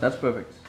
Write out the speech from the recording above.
That's perfect.